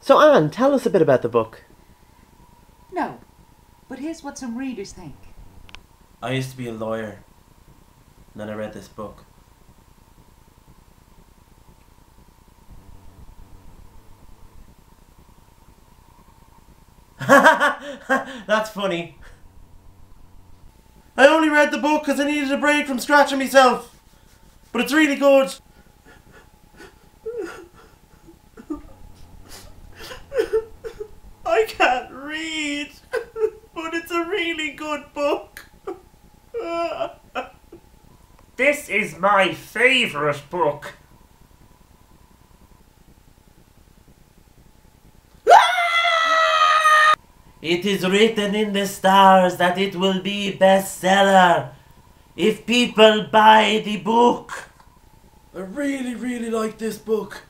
So, Anne, tell us a bit about the book. No, but here's what some readers think. I used to be a lawyer. And then I read this book. That's funny. I only read the book because I needed a break from scratching myself. But it's really good. I can't read, but it's a really good book. This is my favourite book. It is written in the stars that it will be a bestseller if people buy the book. I really, really like this book.